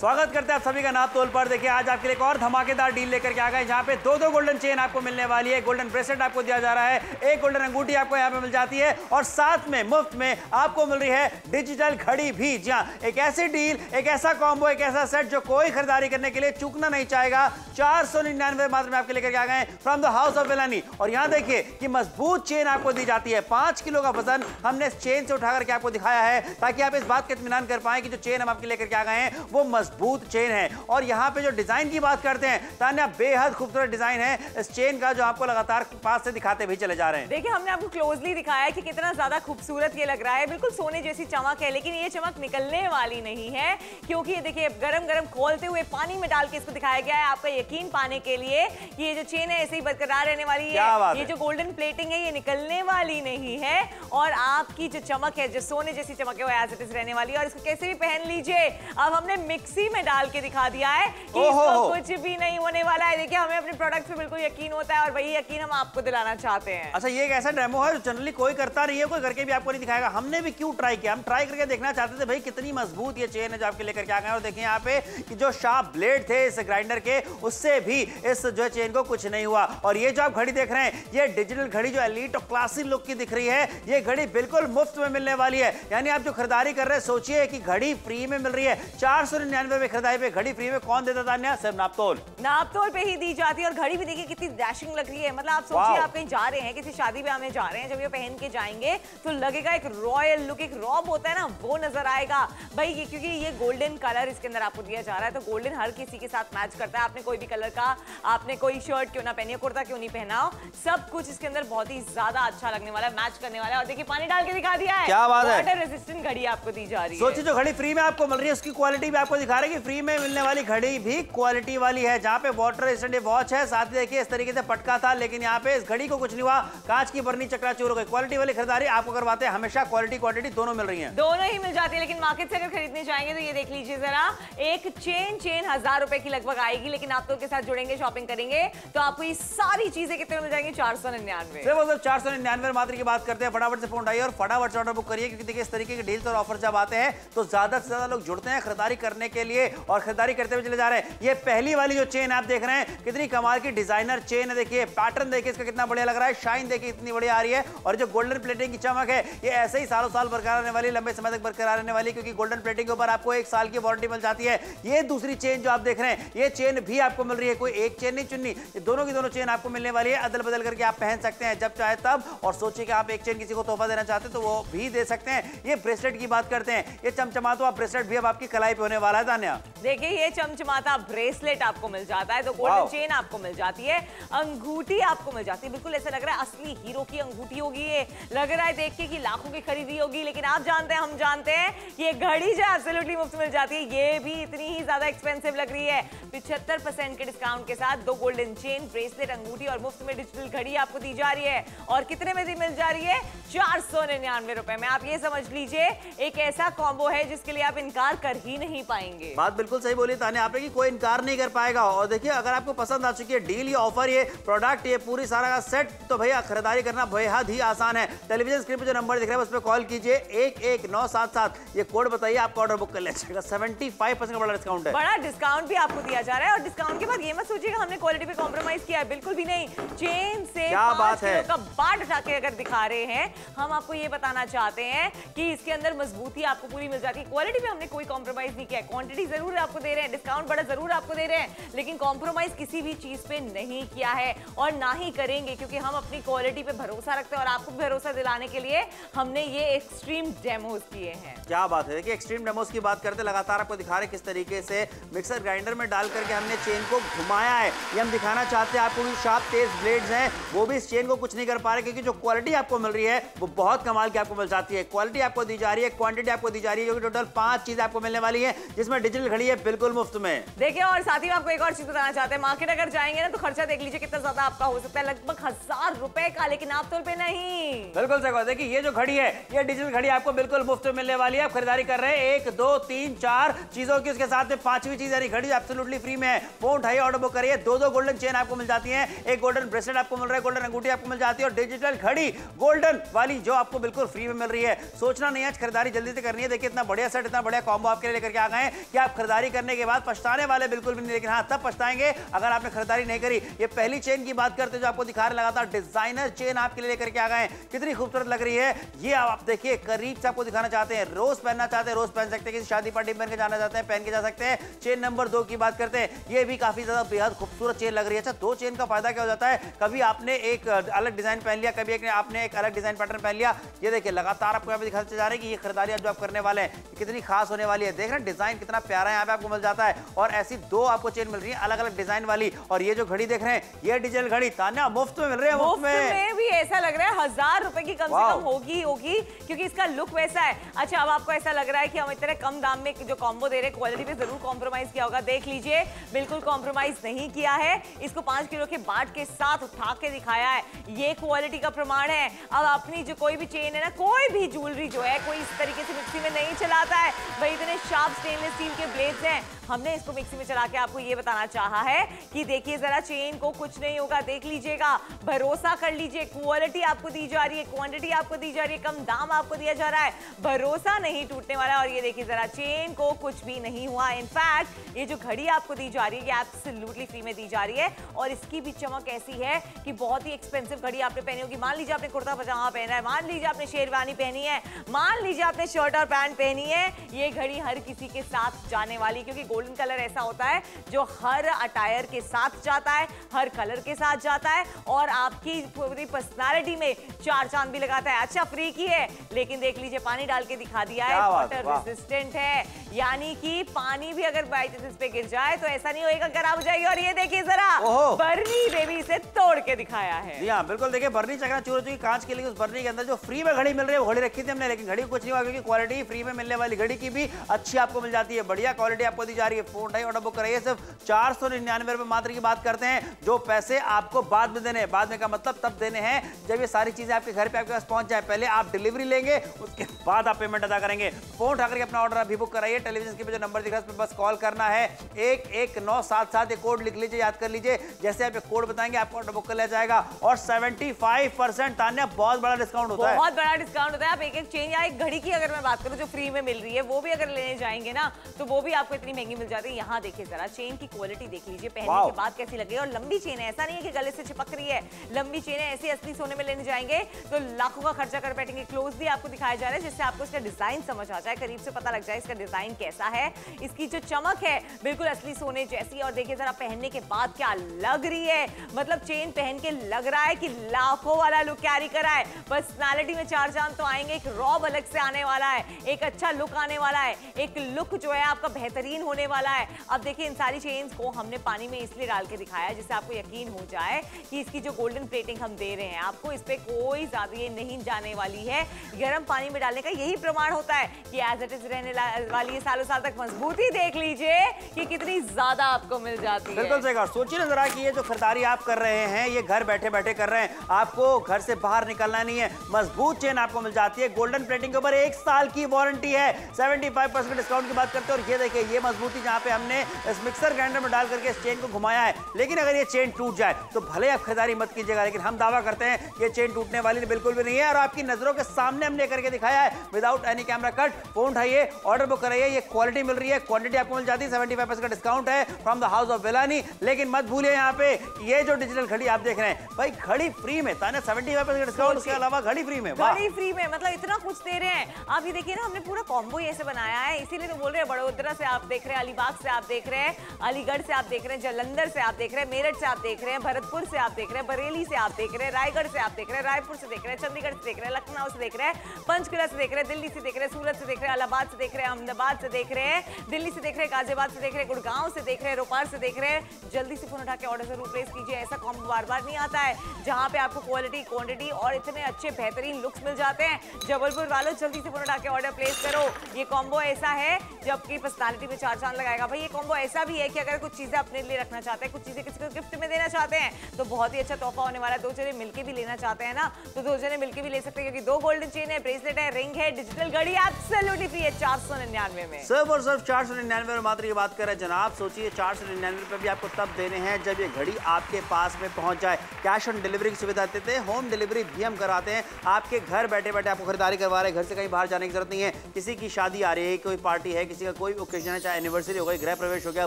स्वागत करते हैं आप सभी का नाप तोल पर। देखिए, आज आपके लिए एक और धमाकेदार डील लेकर के आ गए जहाँ पे दो दो गोल्डन चेन आपको मिलने वाली है। गोल्डन ब्रेसलेट आपको दिया जा रहा है, एक गोल्डन अंगूठी आपको यहाँ पे मिल जाती है, और साथ में, मुफ़्त में आपको मिल रही है डिजिटल घड़ी भी। जी हाँ एक ऐसी डील एक ऐसा कॉम्बो एक ऐसा सेट जो कोई खरीदारी करने के लिए चूकना नहीं चाहेगा। चार सौ निन्यानवे मात्र में आपके लेकर के आ गए फ्रॉम द हाउस ऑफ़ बेलानी और यहाँ देखिए कि मज़बूत चेन आपको दी जाती है। पाँच किलो का वज़न हमने चेन से उठा करके आपको दिखाया है, ताकि आप इस बात का इतमान कर पाए कि जो चेन हम आपके लेकर के आ गए हैं, वो मज़बूत चेन है। और यहाँ पे जो डिज़ाइन की बात करते हैं तान्या बेहद खूबसूरत डिज़ाइन है। इस चेन का जो आपको लगातार पास से दिखाते भी चले जा रहे हैं। देखिए हमने आपको क्लोजली दिखाया है कि कितना ज़्यादा खूबसूरत ये लग रहा है। बिल्कुल सोने जैसी चमक है लेकिन ये चमक निकलने वाली नहीं है क्योंकि ये देखिए गरम गरम खोलते हुए पानी में डाल के इसको दिखाया गया है आपका यकीन पाने के लिए। कि ये जो चेन है ऐसे ही बरकरार रहने वाली है। ये जो गोल्डन प्लेटिंग है ये निकलने वाली नहीं है। और आपकी जो चमक है जो सोने जैसी चमक है वो एज इट इज़ रहने वाली है। और इसको कैसे भी पहन लीजिए। अब हमने मिक्सी में डाल के दिखा दिया है कि इसको कुछ भी नहीं होने वाला है। देखिए हमें अपने प्रोडक्ट पे बिल्कुल यकीन होता है और वही यकीन हम आपको दिलाना चाहते हैं। अच्छा ये एक ऐसा डेमो है जो जनरली कोई करता नहीं है कोई करके भी आपको नहीं दिखाएगा। हमने भी क्यों ट्राई किया? हम ट्राई करके देखना चाहते थे भाई कितनी मज़बूत ये चेन है जो आपके लेकर के आ गए और देखिए यहाँ पे जो शार्प ब्लेड थे इस ग्राइंडर के उससे भी इस जो चेन को कुछ नहीं हुआ। और ये जो आप घड़ी देख रहे हैं ये डिजिटल घड़ी जो एलीट और क्लासिक लुक की दिख रही है ये घड़ी बिल्कुल मुफ़्त में मिलने वाली है। यानी आप जो खरीदारी कर रहे हैं सोचिए कि घड़ी फ्री में मिल रही है। चार सौ निन्यानवे निन्यानवे में खरीदारी पे घड़ी फ्री में कौन देता था अन्य? सिर्फ़ नापतोल। नाप तोल पे ही दी जाती है और घड़ी भी देखिए कितनी डैशिंग लग रही है। मतलब आप सोचिए आप कहीं जा रहे हैं किसी शादी में जा रहे हैं जब ये पहन के जाएँगे तो लगेगा एक रॉयल लुक एक रॉब होता है ना वो नज़र आएगा। भाई ये क्योंकि ये गोल्डन कलर इसके अंदर आपको दिया जा रहा है तो गोल्डन हर किसी के साथ मैच करता है। आपने कोई भी कलर का आपने कोई शर्ट क्यों ना पहनी कुर्ता क्यों नहीं पहना हो सब कुछ इसके अंदर बहुत ही ज़्यादा अच्छा लगने वाला है मैच करने वाला है। और देखिए पानी डाल के दिखा दिया है। क्या बात है? रेजिस्टेंट घड़ी आपको दी जा रही है। सोचिए जो घड़ी फ्री में आपको मिल रही है उसकी क्वालिटी भी आपको दिखा रहे हैं कि फ्री में मिलने वाली घड़ी भी क्वालिटी वाली है। जहाँ पे वाटर रेजिस्टेंट वॉच है। साथ ही देखिए इस तरीके से पटका था लेकिन यहाँ पे इस घड़ी को कुछ नहीं हुआ। कांच की बर्नी चकराचूर हो गई। क्वालिटी वाली खरीदारी आपको करवाते हैं। हमेशा क्वालिटी क्वांटिटी दोनों मिल रही है। दोनों ही मिल जाती है लेकिन मार्केट से अगर खरीदने जाएँगे तो ये देख लीजिए जरा। एक चेन चेन हज़ार रुपए की लगभग आएगी लेकिन आप तो के साथ जुड़ेंगे शॉपिंग करेंगे तो आपको ये सारी चीज़ें कितने में मिल जाएँगी? चार सौ निन्यानवे। चार सौ निन्यानवे मात्र की बात करते हैं। फटाफट से फ़ोन उठाइए और फटाफट से ऑर्डर बुक करिए क्योंकि देखिए इस तरीके के डील्स और ऑफ़र जब आते हैं तो ज़्यादा से ज़्यादा लोग जुड़ते हैं खरीदारी करने के लिए और खरीदारी करते हुए चले जा रहे हैं। ये पहली वाली जो चेन आप देख रहे हैं, कितनी कमाल की डिज़ाइनर चेन है। देखिए पैटर्न देखिए, इसका कितना बढ़िया लग रहा है। शाइन देखिए, इतनी बढ़िया आ रही है। और जो गोल्डन प्लेटिंग की चमक है, ये ऐसे ही सालों साल बरकरार रहने वाली, लंबे समय तक बरकरार रहने वाली, क्योंकि गोल्डन प्लेटिंग के ऊपर आपको एक साल की वारंटी मिल जाती है। ये दूसरी चेन जो आप देख रहे हैं, ये चेन भी आपको मिल रही है। कोई एक चेन नहीं, चुननी। दोनों की दोनों चेन आपको मिलने वाली है। अदल बदल करके आप पहन सकते हैं, जब चाहे तब। और सोचिए कि आप एक चेन किसी को तोहफा देना चाहते हैं तो वो भी दे सकते हैं। ये ब्रेसलेट की बात करते हैं। ये चमचमा तो आप ब्रेसलेट भी अब आपकी कलाई पे होने वाला है। तान्या देखिए ये चमचमाता ब्रेसलेट आपको मिल जाता है तो गोल्डन चेन आपको मिल जाती है अंगूठी आपको मिल जाती है। बिल्कुल ऐसा लग रहा है असली हीरो की अंगूठी होगी ये। लग रहा है देख के कि लाखों की खरीदी होगी लेकिन आप जानते हैं हम जानते हैं ये घड़ी जो एब्सोल्युटली मुफ़्त मिल जाती है ये भी इतनी ही ज़्यादा एक्सपेंसिव लग रही है। पिछहत्तर परसेंट के डिस्काउंट के साथ दो गोल्डन चेन ब्रेसलेट अंगूठी और मुफ़्त में डिजिटल घड़ी आपको दी जा रही है। और कितने में दी मिल जा रही है? चार सौ निन्यानवे रुपए में। आप ये समझ लीजिए एक ऐसा कॉम्बो है जिसके लिए आप इनकार कर ही नहीं पाएँगे। बात बिल्कुल सही बोली ताने आपने कि कोई इनकार नहीं कर पाएगा। और देखिए अगर आपको पसंद आ चुकी है डील ये ऑफ़र ये प्रोडक्ट ये पूरी सारा का सेट तो भैया खरीदारी करना बेहद ही आसान है। टेलीविज़न स्क्रीन पे जो नंबर दिख रहा है उस पर कॉल कीजिए। एक एक नौ सात सात। ये कोड बताइए आपका ऑर्डर बुक कर लिया सेवेंटी फाइव परसेंट बड़ा डिस्काउंट है। बड़ा डिस्काउंट भी आपको दिया जा रहा है। और डिस्काउंट के बाद ये मत सोचिएगा हमने क्वालिटी पे कॉम्प्रोमाइज किया है। बिल्कुल भी नहीं। चेन से क्या बात है? का बाट उठा के अगर दिखा रहे हैं हम आपको ये बताना चाहते हैं कि इसके अंदर मजबूती आपको पूरी मिल जाती है। क्वालिटी पे हमने कोई कॉम्प्रोमाइज नहीं किया है। क्वांटिटी ज़रूर आपको दे रहे हैं डिस्काउंट बड़ा ज़रूर आपको दे रहे हैं, लेकिन कॉम्प्रोमाइज किसी भी चीज़ पे नहीं किया है और ना ही करेंगे, क्योंकि हम अपनी क्वालिटी पे भरोसा रखते हैं और आपको भरोसा दिलाने के लिए हमने ये एक्सट्रीम डेमोज किए हैं। क्या बात है, देखिए एक्सट्रीम डेमोस की बात करते लगातार आपको दिखा रहे किस तरीके से मिक्सर ग्राइंडर में डाल करके हमने चेन को घुमाया है। ये हम दिखाना चाहते हैं आपको शार्प तेज ब्लेड्स हैं, वो भी इस चेन को कुछ नहीं कर पा रहे, क्योंकि जो क्वालिटी आपको मिल रही है, वो बहुत कमाल की आपको मिल जाती है। क्वालिटी आपको दी जा रही है क्वांटिटी आपको दी जा रही है, जो कि टोटल पाँच चीज़ें आपको मिलने वाली है, जिसमें डिजिटल घड़ी है बिल्कुल मुफ़्त में। देखिए और साथ ही आपको एक और चीज़ बताना चाहते हैं मार्केट अगर जाएँगे ना तो खर्चा देख लीजिए कितना ज़्यादा आपका हो सकता है। लगभग हज़ार रुपए का लेकिन आप तौर पे नहीं। बिल्कुल सही बात देखिए ये जो घड़ी है ये डिजिटल घड़ी आपको बिल्कुल मुफ़्त में मिलने वाली है। आप खरीदारी कर रहे हैं एक दो तीन चार चीज़ों की उसके साथ में पांचवी चीज़ यानी घड़ी एब्सोल्युटली फ्री में है। फ़ोन उठाइए ऑर्डर बुक करिए दो दो गोल्डन चेन आपको मिल जाती है एक गोल्डन ब्रेसलेट आपको मिल रहा है गोल्डन अंगूठी आपको मिल जाती है और डिजिटल घड़ी गोल्डन वाली जो आपको बिल्कुल फ्री में मिल रही है। सोचना नहीं आज खरीदारी जल्दी से करनी है। देखिए इतना बढ़िया सेट इतना बढ़िया कॉम्बो आपके लिए लेकर के आ गए कि आप खरीदारी करने के बाद पछताने वाले बिल्कुल भी नहीं, लेकिन हाँ तब पछताएँगे अगर आपने खरीदारी नहीं करी। ये पहली चेन की बात करते जो आपको दिखा रहे लगातार डिज़ाइनर चेन आपके लिए लेकर के आ गए कितनी खूबसूरत लग रही है। ये आप देखिए, करीब से आपको दिखाना चाहते हैं। रोज पहनना चाहते हैं, रोज पहन सकते हैं। किसी शादी पार्टी पहन के जाना चाहते हैं, पहन के जा सकते हैं। चेन नंबर दो की बात करते हैं। ये भी काफ़ी ज़्यादा बेहद खूबसूरत चेन लग रही है। अच्छा दो चेन का फ़ायदा क्या हो जाता है? कभी आपने एक अलग डिज़ाइन पहन लिया, कभी एक आपने एक अलग डिज़ाइन पैटर्न पहन लिया। ये देखिए, लगातार आपको यहाँ पे दिखाते जा रहे हैं कि ये खरीदारी जो आप करने वाले हैं कितनी खास होने वाली है। देख रहे हैं, डिज़ाइन कितना प्यारा यहाँ पे आपको मिल जाता है और ऐसी दो आपको चेन मिल रही है अलग अलग डिज़ाइन वाली। और ये जो घड़ी देख रहे हैं ये डिजिटल घड़ी तान्या मुफ़्त में मिल रही है मुफ़्त में। में भी ऐसा लग रहा है हज़ार रुपए की कम से कम होगी होगी क्योंकि इसका लुक वैसा है। अच्छा अब आपको ऐसा लग रहा है कि हम इतने कम दाम में जो कॉम्बो दे रहे हैं क्वालिटी पे ज़रूर कॉम्प्रोमाइज किया होगा। देख लीजिए बिल्कुल कॉम्प्रोमाइज नहीं किया है। इसको पाँच किलो के बाट के साथ उठा के दिखाया है। ये क्वालिटी का प्रमाण है। अब अपनी जो कोई भी चेन है ना कोई भी ज्वेलरी जो है कोई इस तरीके से मिक्सी में नहीं चलाता है। भाई इतने शार्प स्टेनलेस स्टील के ब्लेड्स हैं। हमने इसको मिक्सी में चला के आपको ये बताना चाहा है कि देखिए जरा चेन को कुछ नहीं होगा, देख लीजिएगा। भरोसा कर लीजिए क्वालिटी आपको दी जा रही है क्वांटिटी आपको दी जा रही है, कम दाम आपको दिया जा रहा है। भरोसा नहीं टूटने वाला और ये देखिए जरा चेन को कुछ भी नहीं हुआ। इनफैक्ट ये जो घड़ी आपको दी जा रही है, ये एब्सोल्युटली फ्री में दी जा रही है। और इसकी भी चमक ऐसी है कि बहुत ही एक्सपेंसिव घड़ी आपने पहनी होगी। मान लीजिए आपने कुर्ता पजामा पहना है, मान लीजिए आपने शेरवानी पहनी है, मान लीजिए आपने शर्ट और पैंट पहनी है, ये घड़ी हर किसी के साथ जाने वाली क्योंकि गोल्डन कलर ऐसा होता है जो हर अटायर के साथ जाता है हर कलर के साथ जाता है और आपकी पूरी पर्सनालिटी में चार चाँद भी लगाता है। अच्छा फ्री की है लेकिन देख लीजिए पानी डाल के दिखा दिया है वाटर रेजिस्टेंट है यानी कि पानी भी अगर बाई चांस पे गिर जाए तो ऐसा नहीं होएगा खराब हो जाएगी और ये देखिए जरा बर्नी बेबी से तोड़ के दिखाया है। जी हाँ बिल्कुल देखिए बर्नी चकना चूर चुकी कांच के लिए उस बर्नी के अंदर जो फ्री में घड़ी मिल रही है वो घड़ी रखी थी हमने लेकिन घड़ी कुछ नहीं हुआ क्योंकि क्वालिटी फ्री में मिलने वाली घड़ी की भी अच्छी आपको मिल जाती है। बढ़िया क्वालिटी आपको दी जा रही है। फ़ोन ढाई ऑर्डर बुक कराइए सिर्फ़ चार सौ निन्यानवे रुपए मात्र की बात करते हैं, जो पैसे आपको बाद में देने बाद में का मतलब तब देने हैं जब ये सारी चीज़ें आपके घर पे आपके पास पहुँच जाए। पहले आप डिलीवरी लेंगे, उसके बाद आप पेमेंट अदा करेंगे। फ़ोन उठा करके अपना ऑर्डर अभी बुक कराइए। टेलीविज़न के जो नंबर दिख रहा है पर बस कॉल करना है। एक एक नौ सात सात एक कोड लिख लीजिए, याद कर लीजिए। जैसे आप कोड बताएँगे, आपको ऑर्डर बुक कर लिया जाएगा। और सेवेंटी फाइव परसेंट तान्या, बहुत बड़ा डिस्काउंट होता है। बहुत बड़ा डिस्काउंट होता है। आप एक एक चेंज या एक घड़ी की अगर मैं बात करूँ जो फ्री में मिल रही है, वो भी अगर लेने जाएँगे ना तो वो भी आपको इतनी महँगी मिल जाती है। यहाँ देखिए जरा चेन की क्वालिटी देख लीजिए। पहनने के बाद कैसी लगे और लंबी चेन है। ऐसा नहीं है कि गले से चिपक रही है। लंबी चेन है ऐसी असली सोने में लेने जाएँगे तो लाखों का खर्चा कर बैठेंगे। क्लोज भी आपको दिखाया जा रहा है जिससे आपको इसका डिज़ाइन समझ आ जाए। करीब से पता लग जाए इसका डिज़ाइन कैसा है। इसकी जो चमक है बिल्कुल असली सोने जैसी और देखिए जरा पहनने के बाद क्या लग रही है? मतलब चेन पहन के लग रहा है कि लाखों वाला लुक कैरी करा है। पर्सनालिटी में चार चाँद तो आएँगे। एक रॉब अलग से आने वाला है। एक अच्छा लुक आने वाला है। एक लुक जो है आपका बेहतरीन होने वाला है। अब देखिए, इन सारी चेन्स को हमने पानी में इसलिए डाल के दिखाया जिससे आपको यकीन हो जाए कि इसकी जो गोल्डन प्लेटिंग हम दे रहे हैं, आपको इस पर कोई ज़्यादा नहीं जाने वाली है। गर्म पानी में डालने का यही प्रमाण होता है कि एज इट इज़ रहने वाली है सालों साल तक मजबूती देख लीजिए कि कितनी ज़्यादा आपको मिल जाती है। बिल्कुल सही सोचिए जरा कि ये जो खरीदारी आप कर रहे हैं, ये घर बैठे बैठे कर रहे हैं, आपको घर से बाहर निकलना नहीं है। मज़बूत चेन आपको मिल जाती है। गोल्डन प्लेटिंग के ऊपर एक साल की वारंटी है। 75 परसेंट डिस्काउंट की बात करते हैं और ये देखिए ये मजबूती जहाँ पे हमने इस मिक्सर ग्राइंडर में डाल करके इस चेन को घुमाया है। लेकिन अगर ये चेन टूट जाए तो भले आप खरीदारी मत कीजिएगा लेकिन हम दावा करते हैं ये चेन टूटने वाली बिल्कुल भी नहीं है और आपकी नज़रों के सामने हमने करके दिखाया है। Without any camera cut phone उठाइए ऑर्डर बुक कराइए ये क्वालिटी मिल रही है क्वांटिटी आपको मिल जाती है सेवेंटी का डिस्काउंट है फ्रॉम द हाउस ऑफ़ विलानी लेकिन मत भूलिए यहाँ पे ये जो डिजिटल घड़ी आप देख रहे हैं भाई घड़ी फ्री में ताने सेवेंटी फाइव डिस्काउंट उसके अलावा घड़ी फ्री में घड़ी फ्री में मतलब इतना कुछ दे रहे हैं। आप ये देखिए ना हमने पूरा कॉम्बो ऐसे बनाया है इसीलिए तो बोल रहे हैं बड़ोदरा से आप देख रहे हैं अलीबाग से आप देख रहे हैं अलीगढ़ से आप देख रहे हैं जलंधर से आप देख रहे हैं मेरठ से आप देख रहे हैं भरतपुर से आप देख रहे हैं बरेली से आप देख रहे हैं रायगढ़ से आप देख रहे हैं रायपुर से देख रहे हैं चंडीगढ़ से देख रहे हैं लखनऊ से देख रहे हैं पंचकुला से देख रहे हैं दिल्ली से देख रहे हैं सूरत से देख रहे हैं इलाहाबाद से देख रहे हैं अहमदाबाद से देख रहे हैं दिल्ली से देख रहे हैं गाजियाबाद से देख रहे हैं गुड़गांव से देख रहे हैं रोपार से देख रहे हैं जल्दी से फ़ोन उठा के ऑर्डर ज़रूर प्लेस कीजिए ऐसा कॉम्बो बार बार नहीं आता है जहाँ पे आपको क्वालिटी क्वांटिटी और इतने अच्छे बेहतरीन लुक्स मिल जाते हैं जबलपुर वालों जल्दी से फ़ोन उठा के ऑर्डर प्लेस करो ये कॉम्बो ऐसा है जो आपकी पर्सनालिटी में चार चाँद लगाएगा। भाई, ये कॉम्बो ऐसा भी है कि अगर कुछ चीज़ें अपने लिए रखना चाहते हैं, कुछ चीज़ें किसी को गिफ्ट में देना चाहते हैं तो बहुत ही अच्छा तोहफा होने वाला है। दो जने मिलकर भी लेना चाहते हैं ना तो दो जने मिलकर भी ले सकते हैं, क्योंकि दो गोल्डन चेन है ब्रेसलेट है रिंग है डिजिटल घड़ी एब्सोल्युटली फ्री है चार सौ निन्यानवे में। सिर्फ़ और सिर्फ़ चार सौ निन्यानवे मात्र की बात कर जनाब, सोचिए चार सौ निन्यानवे रुपए भी आपको तब देने हैं जब ये घड़ी आपके पास में पहुँच जाए। कैश ऑन डिलीवरी की सुविधा देते हैं होम डिलीवरी भी हम कराते हैं। आपके घर बैठे बैठे आपको खरीदारी करवा रहे हैं, घर से कहीं बाहर जाने की ज़रूरत नहीं है, किसी की शादी आ रही है, कोई पार्टी है, किसी का कोई ओकेजन है चाहे एनिवर्सरी हो गई गृह प्रवेश हो गया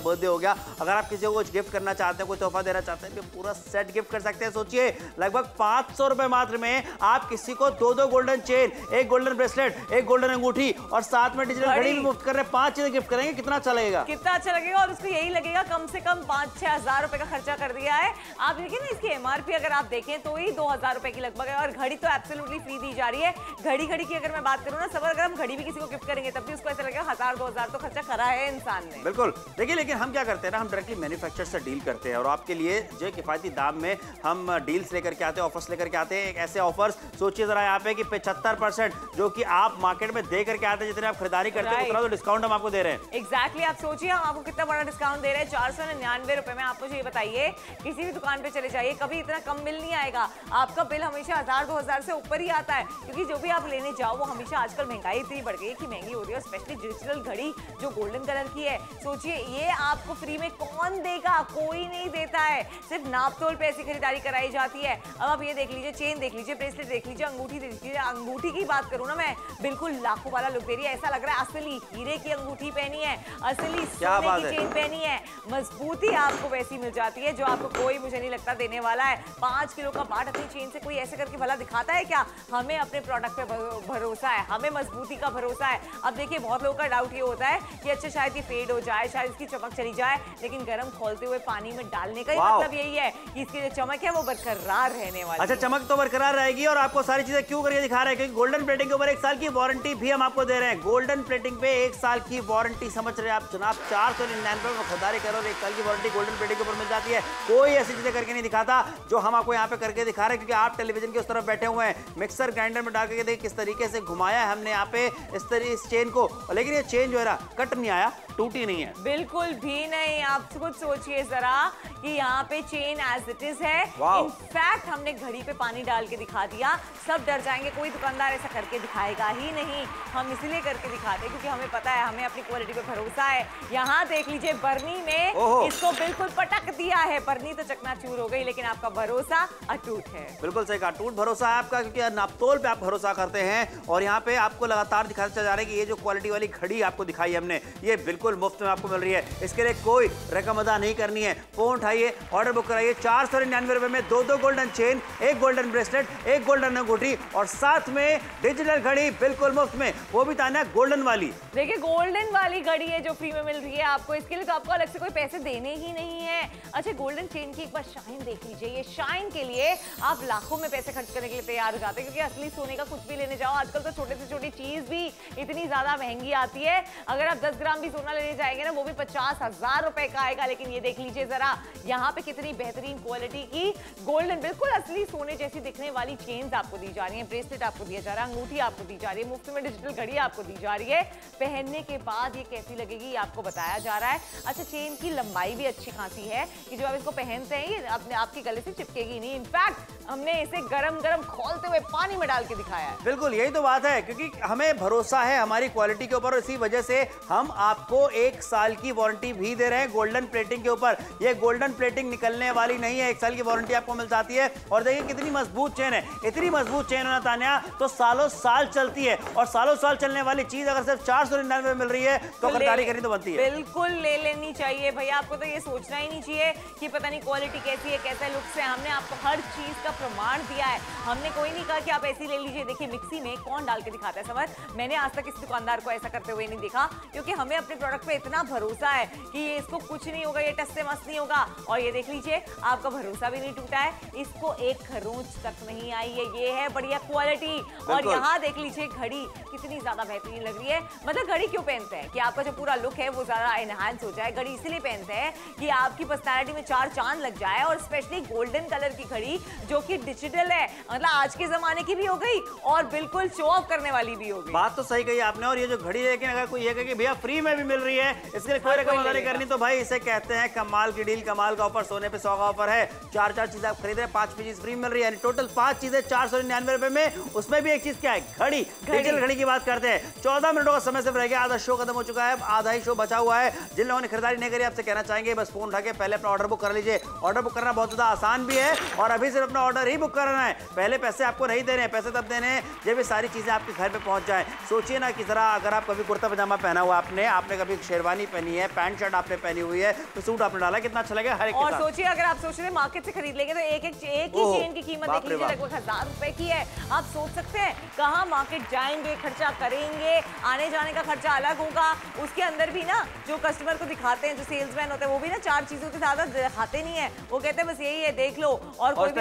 बर्थडे हो गया अगर आप किसी को कुछ गिफ्ट करना चाहते हैं कोई तोहफा देना चाहते हैं पूरा सेट गिफ्ट कर सकते हैं सोचिए लगभग पाँच सौ रुपए मात्र में आप किसी को दो दो गोल्डन चेन एक गोल्डन ब्रेसलेट एक गोल्डन अंगूठी और साथ में डिजिटल घड़ी भी मुफ़्त कर रहे हैं पाँच चीज़ें गिफ्ट करेंगे कितना अच्छा लगेगा? कितना अच्छा लगेगा और उसको यही लगेगा कम से कम पाँच छह हज़ार रुपए का खर्चा कर दिया है। आप देखिए ना इसकी एमआरपी अगर आप देखें तो ही दो हज़ार रुपए की लगभग है और घड़ी तो एब्सोल्युटली फ्री दी जा रही है। घड़ी घड़ी की अगर मैं बात करूँ ना सब अगर हम घड़ी भी किसी को गिफ्ट करेंगे तब भी उसको ऐसा लगेगा हज़ार दो हज़ार तो खर्चा करा है इंसान ने। बिल्कुल। देखिए लेकिन हम क्या करते हैं ना हम डायरेक्टली मैन्युफैक्चर से डील करते हैं और आपके लिए जो किफायती दाम में हम डील्स लेकर के आते हैं ऑफर्स लेकर के आते हैं ऐसे ऑफर्स सोचिए जरा यहाँ पे कि पचहत्तर परसेंट जो कि आप मार्केट में दे करके आते हैं जितने आप खरीदारी करते हैं उतना तो डिस्काउंट हम आपको दे रहे हैं। एग्जैक्टली आप सोचिए हम आपको कितना बड़ा डिस्काउंट दे रहे हैं चार सौ निन्यानवे रुपए में आप मुझे ये बताइए किसी भी दुकान पे चले जाइए कभी इतना कम बिल नहीं आएगा। आपका बिल हमेशा हज़ार दो हज़ार से ऊपर ही आता है क्योंकि जो भी आप लेने जाओ वो हमेशा आजकल महँगाई इतनी बढ़ गई है कि महँगी हो रही है स्पेशली डिजिटल घड़ी जो गोल्डन कलर की है सोचिए ये आपको फ्री में कौन देगा? कोई नहीं देता है। सिर्फ़ नापतोल पे ऐसी खरीदारी कराई जाती है। अब आप ये देख लीजिए चेन देख लीजिए ब्रेसलेट देख लीजिए अंगूठी देख लीजिए अंगूठी की बात करूँ ना मैं बिल्कुल लाखों वाला लुक दे रही है। ऐसा लग रहा है असली हीरे की अंगूठी पहनी है असली सोने की चेन पहनी है। मजबूती आपको वैसी मिल जाती है जो आपको कोई मुझे नहीं लगता देने वाला है। पाँच किलो का पार्ट अपनी चेन से कोई ऐसे करके भला दिखाता है क्या? हमें अपने प्रोडक्ट पे भरोसा है हमें मजबूती का भरोसा है। अब देखिए बहुत लोगों का डाउट ये होता है कि अच्छा शायद ये फेड हो जाए शायद इसकी चमक चली जाए लेकिन गर्म खोलते हुए पानी में डालने का ही मतलब यही है कि इसकी जो चमक है वो बरकरार रहने वाली अच्छा चमक तो बरकरार रहेगी और आपको सारी चीज़ें क्यों करके दिखा रहे हैं? क्योंकि गोल्डन प्लेटिंग के ऊपर एक साल की वारंटी भी हम आपको दे रहे हैं। गोल्डन प्लेटिंग पे एक साल की वारंटी समझ रहे हैं आप? जनाब चार सौ निन्यानवे में खरीदारी करो एक साल की वारंटी गोल्डन प्लेटिंग के ऊपर मिल जाती है। कोई ऐसी चीज़ें करके नहीं दिखाता जो हम आपको यहाँ पे करके दिखा रहे हैं क्योंकि आप टेलीविज़न के उस तरफ़ बैठे हुए हैं। मिक्सर ग्राइंडर में डाल के देखिए किस तरीके से घुमाया है हमने यहाँ पे इस तरीके इस चेन को। लेकिन ये चेन जो है ना कट नहीं आया टूटी नहीं है। बिल्कुल भी नहीं। आप खुद सोचिए जरा कि यहाँ पे चेन एज इट इज़ है। इनफैक्ट हमने घड़ी पे पानी डाल के दिखा दिया। सब डर जाएँगे कोई दुकानदार ऐसा करके दिखाएगा ही नहीं। हम इसीलिए करके दिखाते क्योंकि हमें पता है हमें अपनी क्वालिटी पे भरोसा है। यहाँ देख लीजिए बर्नी में इसको बिल्कुल पटक दिया है। बर्नी तो चकनाचूर हो गई लेकिन आपका भरोसा अटूट है। बिल्कुल सही अटूट भरोसा है आपका क्योंकि नापतोल पे आप भरोसा करते हैं। और यहाँ पे आपको लगातार दिखाते चल जा रहा है कि ये जो क्वालिटी वाली घड़ी आपको दिखाई हमने ये बिल्कुल मुफ़्त में आपको मिल रही है। इसके लिए कोई रकम अदा नहीं करनी है। फ़ोन उठाइए ऑर्डर बुक कराइए। चार सौ निन्यानवे रुपए में दो दो गोल्डन चेन एक गोल्डन ब्रेसलेट एक गोल्डन अंगूठी और साथ में डिजिटल घड़ी बिल्कुल मुफ़्त में। वो भी ताना गोल्डन वाली। देखिए गोल्डन वाली घड़ी है जो फ्री में मिल रही है आपको। इसके लिए तो आपको अलग से कोई पैसे देने ही नहीं है। अच्छा गोल्डन चेन की एक बार शाइन देख लीजिए। ये शाइन के लिए आप लाखों में पैसे खर्च करने के लिए तैयार हो जाते हैं, क्योंकि असली सोने का कुछ भी लेने जाओ। आजकल तो छोटे से छोटी चीज़ भी इतनी ज़्यादा महँगी आती है। अगर आप दस ग्राम भी सोना सोना लेने जाएँगे ना, वो भी पचास हज़ार रुपए का आएगा। लेकिन ये देख लीजिए जरा, यहाँ पे कितनी बेहतरीन क्वालिटी की गोल्डन बिल्कुल असली सोने जैसी दिखने वाली चेन आपको दी जा रही है। ब्रेसलेट आपको दिया जा रहा है, अंगूठी आपको दी जा रही है, मुफ़्त में डिजिटल घड़ी आपको दी जा रही है। पहनने के बाद ये कैसी लगेगी ये आपको बताया जा रहा है। अच्छा चेन की लंबाई भी अच्छी खासी है कि जो आप इसको पहनते हैं, ये अपने आपके गले से चिपकेगी नहीं। इनफैक्ट हमने इसे गरम गरम खोलते हुए पानी में डाल के दिखाया है। बिल्कुल, यही तो बात है, क्योंकि हमें भरोसा है हमारी क्वालिटी के ऊपर इसी वजह से हम आपको एक साल की वारंटी भी दे रहे हैं गोल्डन प्लेटिंग के ऊपर। ये गोल्डन प्लेटिंग निकलने वाली नहीं है, एक साल की वारंटी आपको मिल जाती है। और देखिए कितनी मज़बूत चेन है, इतनी मज़बूत चेन होना तानिया तो सालों साल चलती है। और सालों साल चलने वाली चीज़ अगर सिर्फ़ चार सौ निन्यानवे मिल रही है तो खरीदारी करनी तो बनती है। बिल्कुल ले लेनी चाहिए भैया, आपको तो ये सोचना ही नहीं चाहिए कि पता नहीं क्वालिटी कैसी है, कैसा लुक्स है हमने आपको हर चीज़ का प्रमाण दिया है। हमने कोई नहीं कहा कि आप ऐसी ले लीजिए। देखिए मिक्सी में कौन डाल के दिखाता है समझ? मैंने आज तक किसी दुकानदार को ऐसा करते हुए नहीं देखा। क्योंकि हमें अपने प्रोडक्ट पे इतना भरोसा है कि ये इसको कुछ नहीं होगा ये टस से मस्त नहीं होगा। और ये देख लीजिए आपका भरोसा भी नहीं टूटा है। इसको एक खरोच तक नहीं आई है। ये है बढ़िया क्वालिटी और यहाँ देख लीजिए घड़ी कितनी ज़्यादा बेहतरीन लग रही है। मतलब घड़ी क्यों पहनते हैं? कि आपका जो पूरा लुक है वो ज़्यादा एनहांस हो जाए। घड़ी इसीलिए पहनते हैं कि आपकी पर्सनैलिटी में चार चाँद लग जाए। और स्पेशली गोल्डन कलर की घड़ी जो कि डिजिटल है मतलब आज के जमाने की भी हो गई और बिल्कुल शो ऑफ़ करने वाली भी हो गई। बात तो सही कही आपने। और ये जो घड़ी लेकिन अगर कोई ये कहे भैया फ्री में भी मिल रही है। इसके लिए कोई रकम अदा नहीं करनी तो भाई इसे कहते हैं कमाल की डील कमाल का ऑफ़र सोने पे सौ का ऑफ़र है। चार चार चीज़ें आप खरीद रहे हैं पाँच चीज़ फ्री मिल रही है। टोटल पाँच चीज़ें चार सौ निन्यानवे रुपए में। उसमें भी एक चीज़ क्या है? घड़ी। डिजिटल घड़ी की बात करते हैं। चौदह मिनटों का समय सिर्फ़ रह गया आधा शो खत्म हो चुका है। आधा ही शो बचा हुआ है। जिन लोगों ने खरीदारी नहीं करी आपसे कहना चाहेंगे बस फ़ोन उठा के पहले अपना ऑर्डर बुक कर लीजिए। ऑर्डर बुक करना बहुत ज़्यादा आसान भी है और अभी सिर्फ़ अपना ऑर्डर ही बुक करना है। पहले पैसे आपको नहीं देने पैसे तब देने जब ये सारी चीज़ें आपके घर पे पहुँच जाए। सोचिए ना कि जरा अगर आप कभी कुर्ता पजामा पहन पहना हुआ आपने आपने कभी शेरवानी पहनी है पैंट शर्ट आपने पहनी हुई है तो सूट आपने डाला कितना अच्छा लगेगा हर एक और सोचिए अगर आप सोच रहे हैं मार्केट से खरीद लेंगे तो एक एक एक ही चेन की कीमत देख लीजिए लगभग हज़ार रुपए की है। आप सोच सकते हैं कहाँ मार्केट जाएँगे खर्चा करेंगे आने जाने का खर्चा अलग होगा। उसके अंदर भी ना जो कस्टमर को दिखाते हैं जो सेल्समैन होते हैं वो भी ना चार चीज़ों के ज़्यादा दिखाते नहीं है। वो कहते हैं बस यही है देख लो। और कोई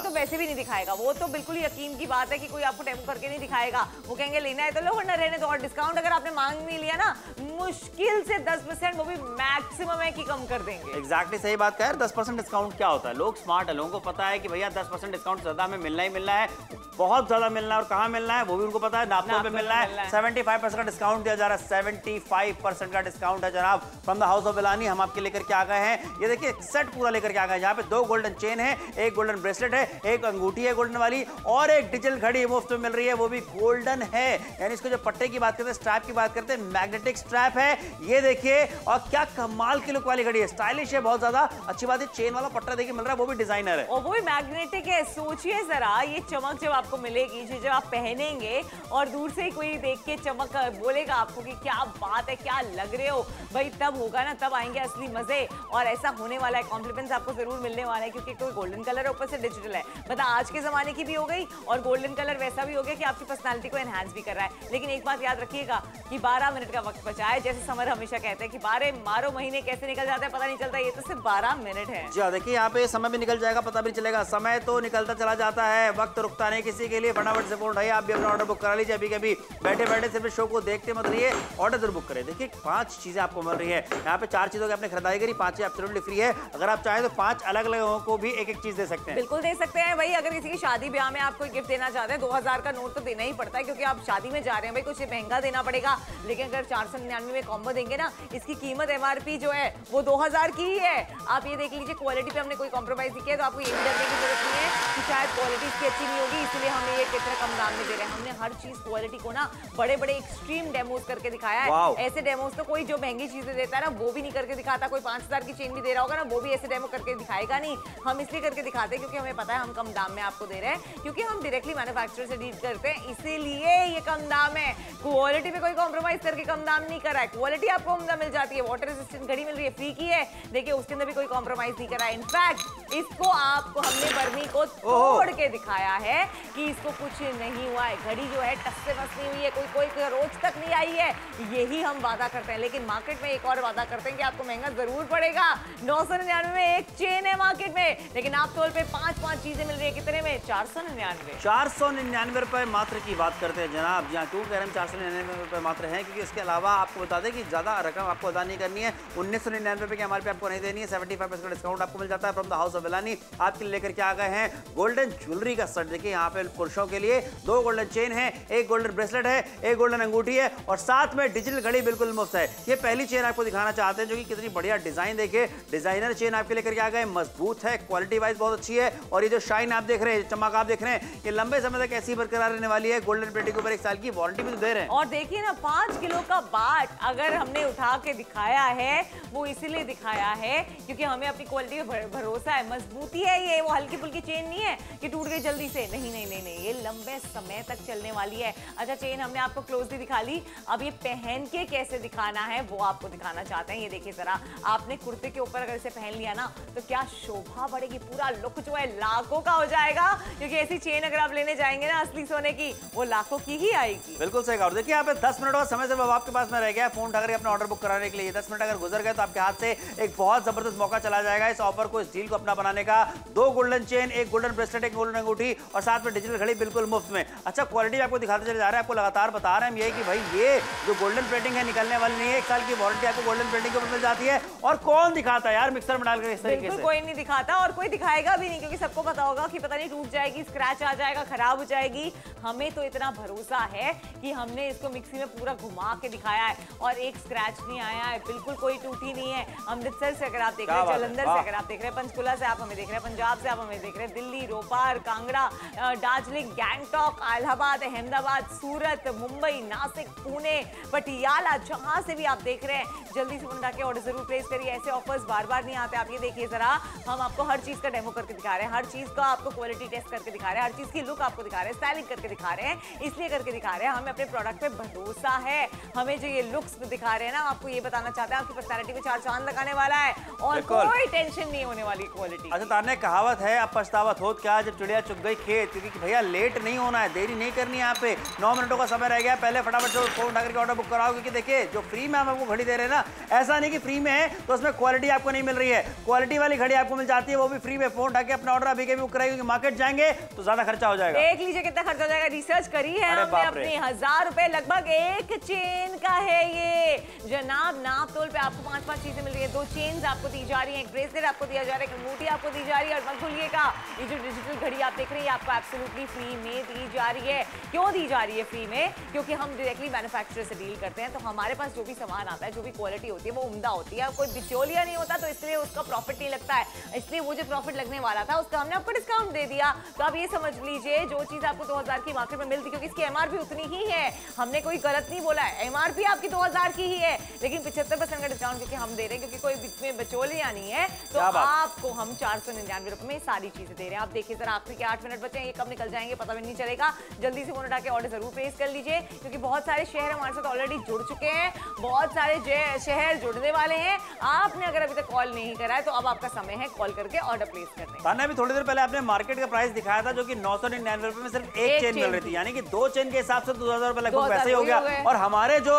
तो वैसे भी नहीं दिखाएगा। वो तो बिल्कुल यकीन की बात है कि कोई आपको डेमो करके नहीं दिखाएगा। वो कहेंगे लेना है तो लो वरना रहने दो। और डिस्काउंट अगर आपने मांग नहीं लिया ना मुश्किल से 10 परसेंट वो भी मैक्सिमम है कि कम कर देंगे। एग्जैक्टली exactly सही बात कह दस परसेंट डिस्काउंट क्या होता है? लोग स्मार्ट है लोगों को पता है कि भैया दस परसेंट डिस्काउंट ज़्यादा हमें मिलना ही मिलना है बहुत ज़्यादा मिलना है और कहाँ मिलना है वो भी उनको पता है नापतोल पे मिलना है। सेवेंटी फाइव परसेंट का डिस्काउंट दिया जा रहा है। सेवेंटी फाइव परसेंट का डिस्काउंट है जनाब। From the house of Bilani हम आपके लेकर के आ गए हैं? ये देखिए सेट पूरा लेकर के आ गए यहाँ पे दो गोल्डन चेन है एक गोल्डन ब्रेसलेट है एक अंगूठी है गोल्डन वाली और एक डिजिटल घड़ी मुफ़्त में मिल रही है वो भी गोल्डन है। यानी इसको जो पट्टे की बात करते हैं स्ट्रैप की बात करते हैं मैग्नेटिक स्ट्रैप है। ये देखिए, और क्या कमाल की लुक वाली घड़ी है। स्टाइलिश है, बहुत ज़्यादा। अच्छी बात है चेन वाला पट्टा देखिए मिल रहा है, वो भी डिज़ाइनर है। और वो भी मैग्नेटिक है, सोचिए जरा, ये चमक जब आपको मिलेगी जब आप पहनेंगे, और दूर से कोई देख के चमक बोलेगा आपको कि क्या बात है, क्या लग रहे हो। भाई, तब होगा ना, तब आएँगे असली मज़े। और ऐसा होने वाला है कॉम्प्लीमेंट्स आपको ज़रूर मिलने वाला है, क्योंकि कोई गोल्डन कलर ऊपर से डिजिटल है। बता, आज के जमाने की भी हो गई, और गोल्डन कलर वैसा भी हो गया कि आपकी पर्सनैलिटी को एनहांस भी कर रहा है। लेकिन एक बात याद रखिएगा कि 12 मिनट का वक्त बचा है। जैसे समर हमेशा कहते हैं कि बारह मारो महीने कैसे निकल जाते हैं पता नहीं चलता। ये तो सिर्फ़ 12 मिनट है। जी हाँ, देखिए यहाँ पे समय भी निकल जाएगा पता भी चलेगा। समय तो निकलता चला जाता है वक्त रुकता नहीं किसी के लिए। फटाफट से फ़ोन उठाइए आप भी अपना ऑर्डर बुक करा लीजिए। अभी कभी बैठे बैठे सिर्फ़ शो को देखते मत रहिए ऑर्डर ज़रूर बुक करें देखिए पाँच चीज़ें आपको मिल रही है। यहाँ पे चार चीज़ों की आपने खरीदारी करी पाँच एब्सोल्युटली फ्री है। अगर आप चाहें तो पाँच अलग अलग लोगों को भी एक एक चीज़ दे सकते हैं। बिल्कुल दे सकते हैं। भाई अगर किसी की शादी ब्याह में आपको गिफ्ट देना चाहते हैं दो हज़ार का नोट तो देना ही पड़ता है क्योंकि आप शादी में जा रहे हैं। भाई कुछ महँगा देना पड़ेगा लेकिन अगर चार सौ निन्यानवे में कॉम्बो देंगे ना इसकी कीमत एमआरपी जो है वो दो हज़ार की ही है। आप ये देख लीजिए क्वालिटी पे हमने कोई कॉम्प्रोमाइज नहीं किया तो आपको ये भी डरने की ज़रूरत नहीं है कि शायद क्वालिटी इसकी अच्छी नहीं होगी इसलिए हमें ये कितने कम दाम में दे रहे हैं। हमने हर चीज़ क्वालिटी को ना बड़े बड़े एक्सट्रीम डेमोज करके दिखाया है। ऐसे डेमोज तो कोई जो महँगी चीज़ें देता है ना वो भी नहीं करके दिखाता। कोई पाँच हज़ार की चेन भी दे रहा होगा ना वो भी ऐसे डेमो करके दिखाएगा नहीं। हम इसलिए करके दिखाते हैं क्योंकि हमें पता है हम कम दाम में आपको दे रहे हैं क्योंकि हम डायरेक्टली मैन्युफैक्चरर से डील करते हैं इसीलिए ये कम दाम है। क्वालिटी पे कोई कॉम्प्रोमाइज करके कम दाम नहीं करा है। क्वालिटी आपको उमदा मिल जाती है। वाटर रेजिस्टेंट घड़ी मिल रही है फ्री की है। देखिए उसके अंदर भी कोई कॉम्प्रोमाइज नहीं करा है। इनफैक्ट इसको आपको हमने बर्मी को तोड़ के दिखाया है कि इसको कुछ नहीं हुआ है। घड़ी जो है टस से मस नहीं हुई है कोई कोई रोज तक नहीं आई है। यही हम वादा करते हैं। लेकिन मार्केट में एक और वादा करते हैं कि आपको महँगा ज़रूर पड़ेगा। नौ सौ निन्यानवे में एक चेन है मार्केट में। लेकिन आप तौर पे पाँच पाँच चीज़ें मिल रही है। कितने में? चार सौ निन्यानवे। चार सौ निन्यानवे रुपए मात्र की बात करते हैं जनाब। जहाँ क्यों कह रहे हैं चार सौ निन्यानवे रुपए मात्र है, क्योंकि इसके अलावा आपको बता दें कि ज़्यादा रकम आपको अदा नहीं करनी है। उन्नीस सौ निन्यानवे की हमारे पे आपको नहीं देनी है। सेवेंटी फाइव परसेंट डिस्काउंट आपको मिल जाता है from the house of Bilani आपके लिए लेकर के आ गए हैं गोल्डन ज्वेलरी का सेट। देखिए, यहाँ पे पुरुषों के लिए दो गोल्डन चेन है, एक गोल्डन ब्रेसलेट है, एक गोल्डन अंगूठी है, और साथ में डिजिटल घड़ी बिल्कुल मुफ़्त है। ये पहली चेन आपको दिखाना चाहते हैं, जो कि कितनी बढ़िया डिज़ाइन देखिए। डिज़ाइनर चेन आपके लेकर के आ गए, मज़बूत है क्वालिटी वाइज बहुत अच्छी है। और ये जो शाइन आप देख रहे हैं चमक आप देख रहे हैं, ये लंबे समय तक ऐसी बरकरार रहने वाली है। गोल्डन प्लेटिंग के ऊपर एक साल की वारंटी भी तो दे रहे हैं। और देखिए ना पाँच किलो का बाट अगर हमने उठा के दिखाया है, वो इसीलिए दिखाया है क्योंकि हमें अपनी क्वालिटी पे भरोसा है, मजबूती है ये, वो हल्की फुल्की चेन नहीं है कि टूट गई जल्दी से। नहीं नहीं नहीं नहीं, ये लंबे समय तक चलने वाली है। अच्छा चेन हमने आपको क्लोजली दिखा ली। अब ये पहन के कैसे दिखाना है, वो आपको दिखाना चाहते हैं। ये देखिए जरा, आपने कुर्ते के ऊपर अगर इसे पहन लिया ना तो क्या शोभा बढ़ेगी, पूरा लुक जो है लाखों का हो जाएगा। क्योंकि ऐसी चेन अगर आप लेने जाएँगे ना असली सोने की, वो लाखों की ही आएगी। बिल्कुल सही कहा। देखिए, यहाँ पे मिनट और समय से आपके पास में रह गया। फ़ोन उठाकर अपना ऑर्डर बुक कराने के लिए। दस मिनट अगर गुजर गए तो आपके हाथ से एक बहुत ज़बरदस्त मौका चला जाएगा इस ऑफ़र को इस डील को अपना बनाने का। दो गोल्डन चेन एक गोल्डन ब्रेसलेट एक गोल्डन अंगूठी और साथ में डिजिटल घड़ी बिल्कुल मुफ़्त में। अच्छा क्वालिटी आपको दिखाते चले जा रहे हैं। आपको लगातार बता रहे हैं ये कि भाई ये जो गोल्डन प्लेटिंग है निकलने वाली नहीं है। एक साल की वारंटी आपको गोल्डन प्लेटिंग के ऊपर मिल जाती है। और कौन दिखाता है यार मिक्सर में डालकर इस तरीके से? कोई नहीं दिखाता और कोई दिखाएगा भी नहीं क्योंकि सबको पता होगा कि पता नहीं टूट जाएगी स्क्रैच आ जाएगा खराब हो जाएगी। हमें तो इतना भरोसा है कि हमने इसको मिक्सी में पूरा घुमा के दिखाया है और एक स्क्रैच नहीं आया है। बिल्कुल कोई टूटी नहीं है। अमृतसर से अगर आप देख रहे हैं जलंधर से अगर आप देख रहे हैं पंचकुला से आप हमें देख रहे हैं पंजाब से आप हमें देख रहे हैं दिल्ली रोपार कांगड़ा दार्जिलिंग गैंगटॉक इलाहाबाद अहमदाबाद सूरत मुंबई नासिक पुणे पटियाला जहाँ से भी आप देख रहे हैं जल्दी से मंडा के ऑर्डर ज़रूर प्लेस करिए। ऐसे ऑफर्स बार बार नहीं आते। आप ये देखिए जरा हम आपको हर चीज़ का डेमो करके दिखा रहे हैं। हर चीज़ का आपको क्वालिटी टेस्ट करके दिखा रहे हैं। हर चीज़ की लुक आपको दिखा रहे हैं। स्टाइलिंग करके दिखा रहे हैं। इसलिए करके दिखा रहे हैं। हमें अपने प्रोडक्ट पे भरोसा भरोसा है। हमें जो ये लुक्स दिखा रहे हैं ना आपको ये बताना चाहते हैं आपकी पर्सनालिटी पे चार चाँद लगाने वाला है और कोई टेंशन नहीं होने वाली क्वालिटी अच्छा ताने कहावत है अब पछतावत होत क्या जब चिड़िया चुग गई खेत क्योंकि भैया लेट नहीं होना है देरी नहीं करनी है यहाँ पे। नौ मिनटों का समय रह गया पहले फटाफट से फ़ोन उठा करके ऑर्डर बुक कराओ क्योंकि देखिए जो फ्री में हम आपको घड़ी दे रहे हैं ना ऐसा नहीं कि फ्री में है तो उसमें क्वालिटी आपको नहीं मिल रही है। क्वालिटी वाली घड़ी आपको मिल जाती है वो भी फ्री में फ़ोन उठा के अपना ऑर्डर अभी के भी बुक कराएगी क्योंकि मार्केट जाएँगे तो ज़्यादा खर्चा हो जाएगा। देख लीजिए कितना खर्चा हो जाएगा रिसर्च करी है हमने। अपनी हज़ार रुपए लगभग एक चेन का है ये। जनाब, नाप तोल पे आपको पाँच पाँच चीज़ें मिल रही है। दो चेन्स आपको दी जा रही है, एक ब्रेसलेट आपको दिया जा रहा है, एक अंगूठी आपको दी जा रही है और मत भूलिएगा ये जो डिजिटल घड़ी आप देख रहे हैं आपको एब्सोल्युटली फ्री में दी जा रही है। क्यों दी जा रही है फ्री में? क्योंकि हम डायरेक्टली मैन्युफैक्चरर से डील करते हैं तो हमारे पास जो भी सामान आता है, जो भी क्वालिटी होती है, वो उमदा होती है। कोई बिचौलिया नहीं होता तो इसलिए उसका प्रॉफिट नहीं लगता है। इसलिए वो जो प्रॉफिट लगने वाला था, उसका हमने आपको डिस्काउंट दे दिया। तो आप ये समझ लीजिए, जो चीज़ आपको 2000 की मार्केट में मिलती, क्योंकि इसकी एमआरपी उतनी ही है। हमने कोई गलत नहीं बोला है। एमआरपी आपकी 2000 की ही है लेकिन 75 परसेंट डिस्काउंट क्योंकि हम दे रहे हैं क्योंकि कोई बीच में बिचौलिया नहीं है। तो आपको हम चार सौ निन्यानवे रुपए में सारी चीज़ें दे रहे हैं। आप देखिए सर आखिरी के आठ मिनट बचे हैं ये कब निकल जाएँगे पता भी नहीं चलेगा। जल्दी से फ़ोन उठा के ऑर्डर ज़रूर प्लेस कर लीजिए क्योंकि बहुत सारे शहर हमारे साथ ऑलरेडी जुड़ चुके हैं बहुत सारे शहर जुड़ने वाले हैं। आपने अगर अभी तक कॉल नहीं करा है तो अब आपका समय है कॉल करके ऑर्डर प्लेस करने। का। तान्या अभी थोड़ी देर पहले आपने मार्केट का प्राइस दिखाया था जो कि नौ सौ निन्यानवे रुपए में सिर्फ़ एक एक चेन मिल रही थी। यानी कि दो चेन के हिसाब से दो हज़ार रुपए लगभग वैसे ही हो गया। और हमारे जो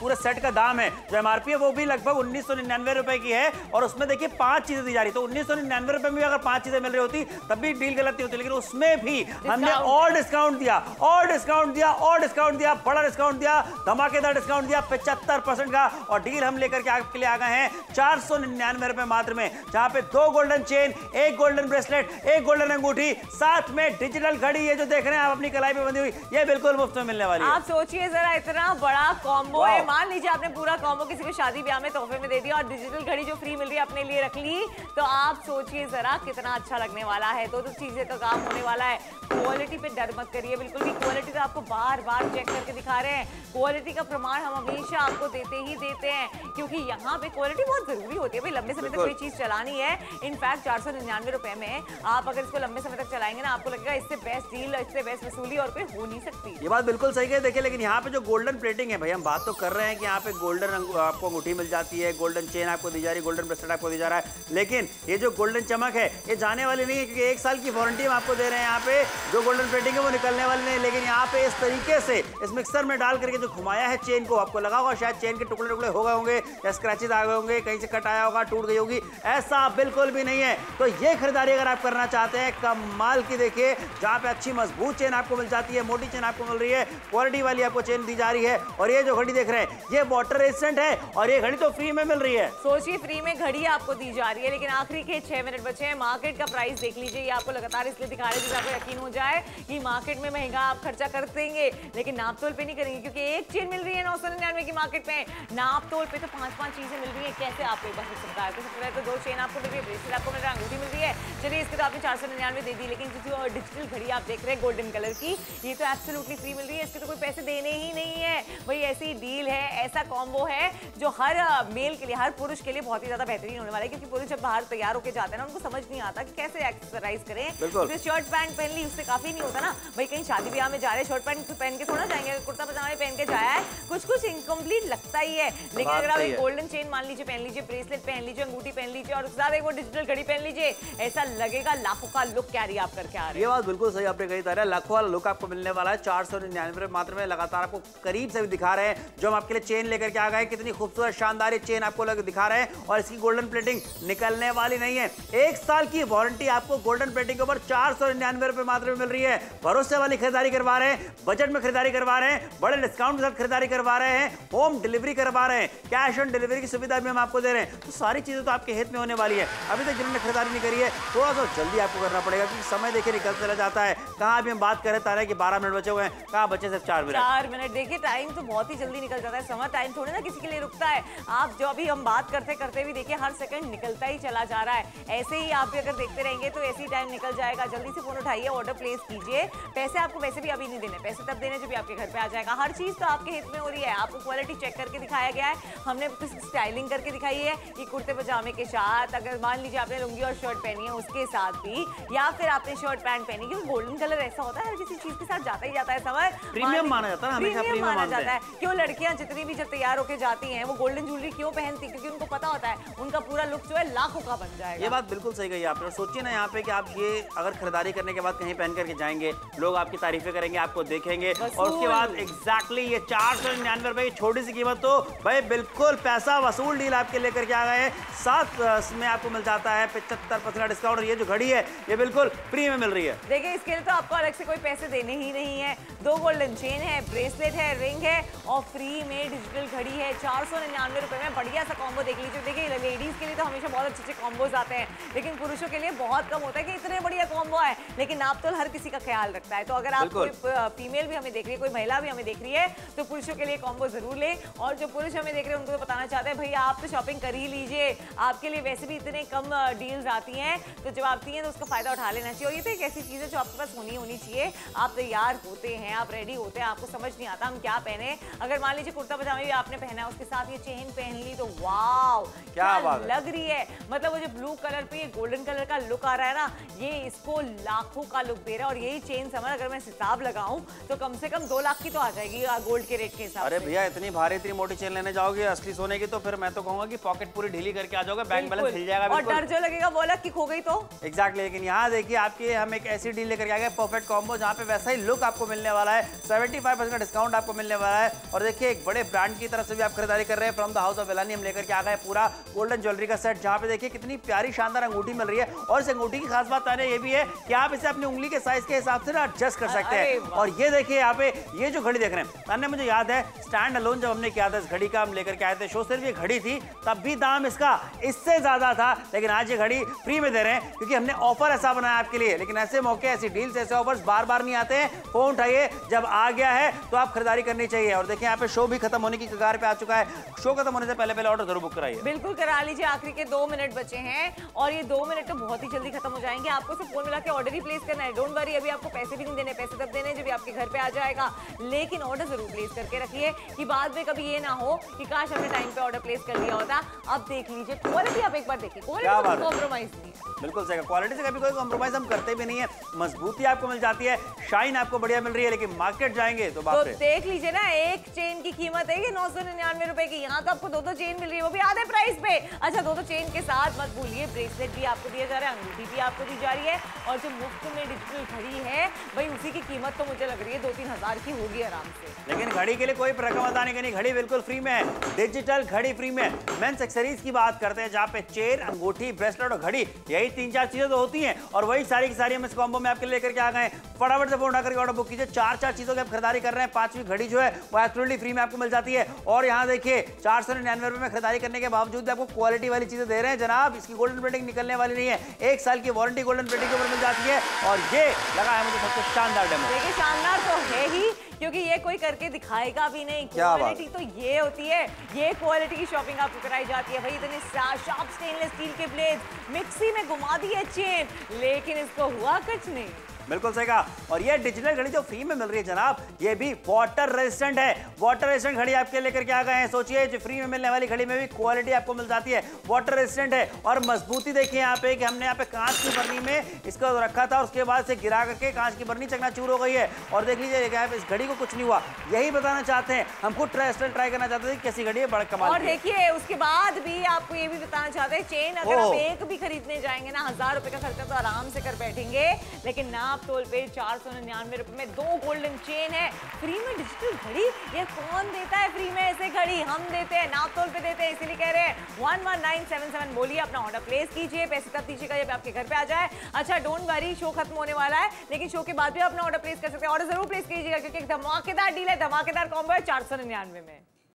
पूरे सेट का दाम है जो एमआरपी है वो भी लगभग उन्नीस सौ निन्यानवे रुपए की है और उसमें देखिए पाँच चीज़ें दी जा रही। तो उन्नीस सौ निन्यानवे रुपए में अगर पाँच चीज़ें मिल रही होती तब भी डील गलत नहीं होती। लेकिन उसमें भी हमने और डिस्काउंट दिया और डिस्काउंट दिया और डिस्काउंट दिया बड़ा डिस्काउंट दिया धमाकेदार डिस्काउंट दिया पचहत्तर परसेंट का और डील हम लेकर के आपके लिए आ गए हैं चार सौ निन्यानवे रुपए मात्र में जहाँ पे दो गोल्डन चेन एक गोल्डन ब्रेसलेट एक गोल्डन अंगूठी साथ में डिजिटल घड़ी ये जो देख रहे हैं आप अपनी कलाई पे बंधी हुई ये बिल्कुल मुफ़्त में मिलने वाली आप सोचिए जरा इतना बड़ा कॉम्बो है। मान लीजिए आपने पूरा कॉम्बो किसी को शादी ब्याह में तोहफे में दे दिया और डिजिटल घड़ी जो फ्री मिल रही है अपने लिए रख ली। तो आप सोचिए जरा कितना अच्छा लगने वाला है। दो दो चीज़ें का काम होने वाला है। क्वालिटी पे डर मत करिए बिल्कुल भी क्वालिटी तो आपको बार बार चेक करके दिखा रहे हैं। क्वालिटी का प्रमाण हम हमेशा आपको देते ही देते हैं क्योंकि यहाँ पे क्वालिटी बहुत ज़रूरी होती है भाई। लंबे समय तक कोई चीज़ चलानी है। इनफैक्ट चार सौ निन्यानवे रुपए में आप अगर इसको लंबे समय तक चलाएँगे ना आपको लगेगा इससे बेस्ट डील इससे बेस्ट वसूली और कोई हो नहीं सकती। ये बात बिल्कुल सही है देखिए लेकिन यहाँ पे जो गोल्डन प्लेटिंग है भाई हम बात तो कर रहे हैं कि यहाँ पे गोल्डन आपको अंगूठी मिल जाती है गोल्डन चेन आपको दी जा रही है गोल्डन ब्रेसलेट आपको दी जा रहा है। लेकिन ये जो गोल्डन चमक है, ये जाने वाली नहीं है, क्योंकि एक साल की वारंटी हम आपको दे रहे हैं यहाँ पे। जो गोल्डन प्लेटिंग है वो निकलने वाली नहीं लेकिन यहाँ पे इस तरीके से इस मिक्सर में डाल करके जो घुमाया है चेन को, आपको लगा होगा शायद चेन के टुकड़े टुकड़े हो गए होंगे या स्क्रैचेज आ गए होंगे, कहीं से कट आया होगा, टूट गई होगी, ऐसा बिल्कुल भी नहीं है। तो ये खरीदारी अगर आप करना चाहते हैं, कमाल की देखिए, जहाँ पे अच्छी मज़बूत चेन आपको मिल जाती है, मोटी चेन आपको मिल रही है क्वालिटी वाली आपको चेन दी जा रही है। और ये जो घड़ी देख रहे हैं, ये वाटर रेजिस्टेंट है और ये घड़ी तो फ्री में मिल रही है। सोचिए फ्री में घड़ी आपको दी जा रही है, लेकिन आखिरी के छह मिनट बचे हैं। मार्केट का प्राइस देख लीजिए, ये आपको लगातार इसलिए दिखा रहे जिससे आपको यकीन हो जाए कि मार्केट में महँगा आप खर्चा कर देंगे। लेकिन नाप तोल पे नहीं करेंगे, क्योंकि एक चेन मिल रही है नौ सौ निन्यानवे की मार्केट में नाप तोल पे तो पाँच पाँच चीज़ें मिल रही है, कैसे आपको एक बार सकता है? तो तो दो चेन आपको मिल रही है ब्रेसलेट आपको मिल रहा है, अंगूठी मिल रही है। चलिए, इसके तो आपने चार सौ निन्यानवे दे दी, लेकिन जो डिजिटल घड़ी आप देख रहे हैं गोल्डन कलर की, ये तो एब्सोल्युटली फ्री मिल रही है। इसके तो कोई पैसे देने ही नहीं है। भाई ऐसी डील है, ऐसा कॉम्बो है, जो हर मेल के लिए हर पुरुष के लिए बहुत ही ज़्यादा बेहतरीन होने वाला है क्योंकि पुरुष जब बाहर तैयार होकर जाते हैं ना उनको समझ नहीं आता कि कैसे एक्सरसाइज करें। शर्ट पैंट पहन ली उससे काफ़ी नहीं होता ना। भाई कहीं शादी ब्याह में जा रहे शर्ट पैंट पहन के थोड़ा जाएँगे कुर्ता पजामा पहन के जाया है कुछ कुछ इनकम्प्लीट लगता ही है। लेकिन अगर आप एक गोल्डन चेन मान लीजिए पहन लीजिए ब्रेसलेट पहन लीजिए अंगूठी पहन लीजिए और उसके साथ एक वो डिजिटल घड़ी पहन लीजिए ऐसा लगेगा लाखों का लुक कैरी आप करके आ रहे ये हैं बात बिल्कुल सही आपने कही तारा। लाखों वाला लुक आपको मिलने वाला है चार सौ निन्यानवे मात्र में लगातार आपको करीब से भी दिखा रहे हैं। जो हम आपके लिए चेन लेकर के आ गए कितनी खूबसूरत शानदार चेन आपको लग दिखा रहे हैं और इसकी गोल्डन प्लेटिंग निकलने वाली नहीं है। एक साल की वारंटी आपको गोल्डन प्लेटिंग के ऊपर चार सौ निन्यानवे रुपए मात्र में मिल रही है। भरोसे वाली खरीदारी करवा रहे हैं बजट में खरीदारी करवा रहे हैं, बड़े डिस्काउंट के साथ खरीदारी करवा रहे हैं होम डिलीवरी करवा रहे हैं। कैश ऑन डिलीवरी की सुविधा भी हम आपको दे रहे हैं। तो सारी चीज़ें तो आपके हित में होने वाली है। अभी तक जिन्होंने खरीदारी नहीं करी है थोड़ा सा जल्दी आपको करना पड़ेगा क्योंकि समय देखिए निकल चला जाता है। कहाँ अभी हम बात करें तारा कि बारह मिनट बचे हुए हैं, कहाँ बचे सिर्फ़ चार मिनट? चार मिनट, देखिए टाइम तो बहुत ही जल्दी निकल जाता है। समर टाइम थोड़ी ना किसी के लिए रुकता है। आप जो अभी हम बात करते करते भी देखिए हर सेकंड निकलता ही चला जा रहा है। ऐसे ही आप भी अगर देखते रहेंगे तो ऐसे ही टाइम निकल जाएगा। जल्दी से फ़ोन उठाइए ऑर्डर प्लेस कीजिए। पैसे आपको वैसे भी अभी नहीं देने। पैसे तब देने जब भी आपके घर पे आ जाएगा। हर चीज़ तो आपके हित में हो रही है। आपको क्वालिटी चेक करके दिखाया गया है। हमने कुछ स्टाइलिंग करके दिखाई है कि कुर्ते पजामे के साथ अगर मान लीजिए आपने लुंगी और शर्ट पहनी है उसके साथ भी या फिर आपने शर्ट पैंट पहनी क्योंकि गोल्डन कलर ऐसा होता है हर किसी चीज़ के साथ जाता ही जाता है समर प्रीमियम माना जाता है प्रीमियम माना जाता है। क्यों? लड़कियाँ जितनी भी जब तैयार होकर जाती हैं वो गोल्डन ज्वेलरी क्यों पहनती? क्योंकि उनको पता होता है उनका पूरा लुक जो है लाखों का बन जाएगा। ये बात बिल्कुल सही कही आपने। और सोचिए ना यहाँ पे कि आप ये अगर खरीदारी करने के बाद कहीं पहन करके जाएँगे लोग आपकी तारीफें करेंगे आपको देखेंगे और उसके बाद एग्जैक्टली ये चार सौ निन्यानवे रुपए की छोटी सी कीमत तो भाई बिल्कुल पैसा वसूल डील आपके लेकर के आ गए हैं। सात में आपको मिल जाता है पचहत्तर परसेंट डिस्काउंट और ये जो घड़ी है ये बिल्कुल फ्री में मिल रही है। देखिए इसके लिए तो आपको अलग से कोई पैसे देने ही नहीं है। दो गोल्डन चेन है ब्रेसलेट है रिंग है और फ्री में डिजिटल घड़ी है। चार सौ निन्यानवे रुपए में बढ़िया सा कॉम्बो देख लीजिए। देखिए लेडीज़ के लिए तो हमेशा बहुत अच्छे अच्छे कॉम्बोज आते हैं लेकिन पुरुषों के लिए बहुत कम होता है कि इतने बढ़िया कॉम्बो है लेकिन आप तो हर किसी का ख्याल रखता है। तो अगर आप कोई फीमेल भी हमें देख रही है कोई महिला भी हमें देख रही है तो पुरुषों के लिए कॉम्बो ज़रूर लें। और जो पुरुष हमें देख रहे हैं उनको तो बताना चाहते हैं भैया आप तो शॉपिंग कर ही लीजिए। आपके लिए वैसे भी इतने कम डील्स आती हैं। तो जब आती हैं तो उसका फ़ायदा उठा लेना चाहिए। और ये तो एक ऐसी चीज़ है जो आपके पास होनी होनी चाहिए। आप तैयार होते हैं आप रेडी होते हैं आपको समझ नहीं आता हम क्या पहने। अगर मान लीजिए कुर्ता पजामा भी आपने पहना है उसके साथ ये चेन पहन ली तो वाओ क्या बात है। लग रही है? मतलब वो जो ब्लू कलर पे ये गोल्डन कलर का लुक आ रहा है ना ये इसको लाखों का लुक दे रहा है और यही चेन समझ अगर मैं हिसाब लगाऊँ तो कम से कम दो लाख की तो आ जाएगी गोल्ड के रेट के हिसाब अरे भैया इतनी भारी इतनी मोटी चेन लेने जाओगे असली सोने की तो फिर मैं तो कहूँगा कि पॉकेट पूरी ढीली करके आ जाओगे बैंक बैलेंस। हिल जाएगा और डर जो लगेगा वो अलग की खो गई तो? एग्जैक्टली लेकिन यहाँ देखिए आपके हम एक ऐसी डील लेकर आ गए परफेक्ट कॉम्बो जहाँ पे वैसा ही लुक आपको मिलने वाला है। 75% परसेंट डिस्काउंट आपको मिलने वाला है। और देखिए एक बड़े ब्रांड की तरफ़ से भी आप खरीदारी कर रहे हैं। From the house of Velani हम लेकर के आ गए पूरा गोल्डन ज्वेलरी का सेट जहाँ पे देखिए कितनी प्यारी शानदार अंगूठी मिल रही है। और इस अंगूठी की खास बात आने ये भी है कि आप इसे अपनी उंगली के साइज़ के हिसाब से ना एडजस्ट कर सकते हैं। और ये देखिए यहाँ पे ये जो घड़ी देख रहे हैं अन्य मुझे याद है स्टैंड अलोन जब हमने किया था इस घड़ी का हम लेकर के आए थे शो सिर्फ़ ये घड़ी थी तब भी दाम इसका इससे ज़्यादा था। लेकिन आज ये घड़ी फ्री में दे रहे हैं क्योंकि हमने ऑफ़र ऐसा बनाया आपके लिए। लेकिन ऐसे मौके ऐसी डील्स ऐसे ऑफर्स बार बार नहीं आते हैं। फ़ोन उठाइए जब आ गया है तो आप खरीदारी करनी चाहिए। और देखिए यहाँ पे शो भी खत्म होने की कगार पे आ चुका है। शो खत्म होने से पहले पहले ऑर्डर ज़रूर बुक कराइए। बिल्कुल करा लीजिए। आखिरी के दो मिनट बचे हैं और ये दो मिनट तो बहुत ही जल्दी खत्म हो जाएँगे। आपको सिर्फ़ फ़ोन मिला के ऑर्डर ही प्लेस करना है। डोंट वरी अभी आपको पैसे भी नहीं देने। पैसे तब देने जब आपके घर पे आ जाएगा। लेकिन ऑर्डर ज़रूर प्लेस करके रखिए कि बाद में कभी ये ना हो कि काश हमने टाइम पे ऑर्डर प्लेस कर दिया होता। अब देख लीजिए क्वालिटी आप एक बार देखिए। क्वालिटी कॉम्प्रोमाइज नहीं बिल्कुल सही क्वालिटी से कभी कोई कॉम्प्रोमाइज हम करते भी नहीं है। मजबूती आपको मिल जाती है। शाइन आपको बढ़िया मिल रही है लेकिन मार्केट जाएँगे तो तो देख लीजिए ना एक चेन की कीमत है ये नौ सौ निन्यानवे रुपए की। यहाँ तो आपको दो दो चेन मिल रही है, वो भी आधे प्राइस पे। अच्छा दो दो चेन के साथ मत भूलिए ब्रेसलेट भी आपको दिया जा रहा है, अंगूठी भी आपको दी जा रही है, और जो मुफ़्त में डिजिटल घड़ी है, भाई उसी की कीमत तो मुझे लग रही है दो तीन हज़ार की होगी आराम से। लेकिन घड़ी के लिए कोई रकम अदा नहीं, घड़ी बिल्कुल फ्री में है डिजिटल घड़ी फ्री में मेंस एक्सेसरीज की बात करते हैं, जहाँ पे चेन अंगूठी ब्रेसलेट और घड़ी, यही तीन चार चीज़ें तो होती हैं, और वही सारी की सारी हम इस कॉम्बो में आपके लेकर के आ गए फटाफट से फ़ोन उठा करके ऑर्डर बुक कीजिए चार चार चीज़ों की आप खरीदारी कर रहे हैं, पांचवी घड़ी जो है, वो एब्सोल्युटली फ्री में आपको मिल जाती है। और यहाँ देखिए चार सौ निन्यानवे रुपए में खरीदारी करने के बावजूद भी आपको क्वालिटी वाली चीज़ें दे रहे हैं। जनाब इसकी गोल्डन प्लेटिंग निकलने वाली नहीं है। एक साल की वारंटी गोल्डन प्लेटिंग के ऊपर मिल जाती है और ये लगा है मुझे सबसे शानदार डेमो देखिए शानदार तो है ही क्योंकि ये कोई करके दिखाएगा भी नहीं। क्वालिटी तो ये होती है। ये क्वालिटी की शॉपिंग आपको कराई जाती है। भाई इतने शार्प स्टेनलेस स्टील के ब्लेड मिक्सी में घुमा दी है चेन लेकिन इसको हुआ कुछ नहीं। बिल्कुल सही कहा। और ये डिजिटल घड़ी जो फ्री में मिल रही है जनाब ये भी वाटर रेजिस्टेंट है। वाटर रेजिस्टेंट घड़ी आपके लेकर के आ गए हैं? सोचिए जो फ्री में मिलने वाली घड़ी में भी क्वालिटी आपको मिल जाती है। वाटर रेजिस्टेंट है। और मजबूती देखिए यहाँ पे कि हमने यहाँ पे कांच की बर्नी में इसको रखा था उसके बाद से गिरा करके कांच की बर्नी चकना हो गई है। और देख लीजिए इस घड़ी को कुछ नहीं हुआ। यही बताना चाहते हैं हम खुद ट्राई ट्राई करना चाहते थे कैसी घड़ी है बड़ा कमाल और देखिए उसके बाद भी आपको ये भी बताना चाहते हैं चेन अगर आप एक भी खरीदने जाएँगे ना हज़ार रुपए का खर्चा तो आराम से कर बैठेंगे। लेकिन नाप तोल पे चार सौ निन्यानवे रुपए में दो गोल्डन चेन है। फ्री में डिजिटल घड़ी? ये कौन देता है फ्री में ऐसे घड़ी? हम देते हैं, नाप तोल पे देते हैं, इसीलिए कह रहे हैं। One one nine seven seven बोलिए, अपना ऑर्डर प्लेस कीजिए, पैसे तब दीजिएगा जब आपके घर पे आ जाए। अच्छा डोंट वरी शो खत्म होने वाला है, लेकिन शो के बाद भी अपना ऑर्डर प्लेस कर सकते हैं। ऑर्डर ज़रूर प्लेस कीजिएगा, क्योंकि धमाकेदार डील है, धमाकेदार कॉम्बो है चार सौ निन्यानवे में।